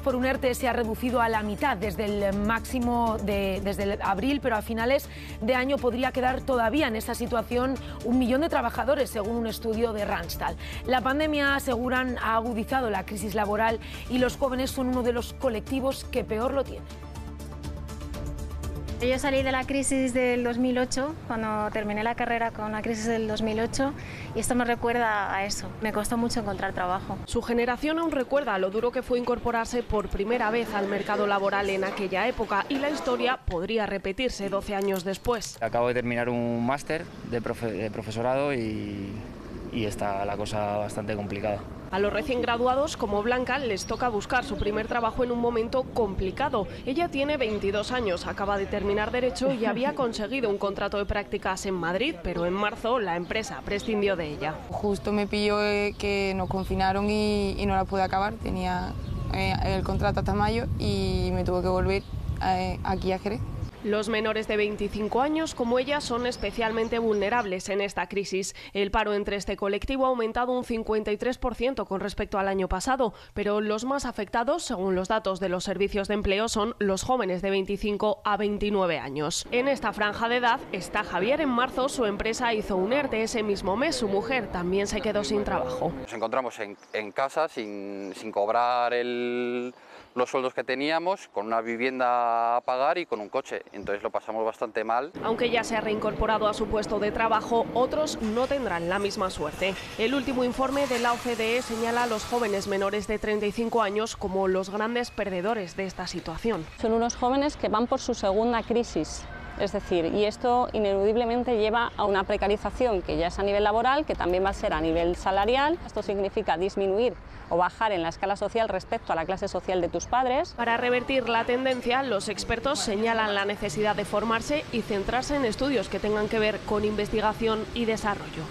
por un ERTE se ha reducido a la mitad desde el máximo de, desde abril, pero a finales de año podría quedar todavía en esta situación un millón de trabajadores, según un estudio de Randstad. La pandemia, aseguran, ha agudizado la crisis laboral y los jóvenes son uno de los colectivos que peor lo tienen. Yo salí de la crisis del 2008, cuando terminé la carrera con la crisis del 2008, y esto me recuerda a eso. Me costó mucho encontrar trabajo. Su generación aún recuerda lo duro que fue incorporarse por primera vez al mercado laboral en aquella época, y la historia podría repetirse 12 años después. Acabo de terminar un máster de, de profesorado y y está la cosa bastante complicada. A los recién graduados como Blanca les toca buscar su primer trabajo en un momento complicado. Ella tiene 22 años, acaba de terminar Derecho y había conseguido un contrato de prácticas en Madrid, pero en marzo la empresa prescindió de ella. Justo me pilló eh, que nos confinaron y, no la pude acabar, tenía eh, el contrato hasta mayo y me tuve que volver eh, aquí a Jerez. Los menores de 25 años, como ella, son especialmente vulnerables en esta crisis. El paro entre este colectivo ha aumentado un 53% con respecto al año pasado, pero los más afectados, según los datos de los servicios de empleo, son los jóvenes de 25 a 29 años. En esta franja de edad está Javier. En marzo su empresa hizo un ERTE ese mismo mes. Su mujer también se quedó sin trabajo. Nos encontramos en, casa sin, cobrar el los sueldos que teníamos, con una vivienda a pagar y con un coche. Entonces lo pasamos bastante mal. Aunque ya se ha reincorporado a su puesto de trabajo, otros no tendrán la misma suerte. El último informe de la OCDE señala a los jóvenes menores de 35 años como los grandes perdedores de esta situación. Son unos jóvenes que van por su segunda crisis es decir, y esto ineludiblemente lleva a una precarización que ya es a nivel laboral, que también va a ser a nivel salarial. Esto significa disminuir o bajar en la escala social respecto a la clase social de tus padres. Para revertir la tendencia, los expertos señalan la necesidad de formarse y centrarse en estudios que tengan que ver con investigación y desarrollo.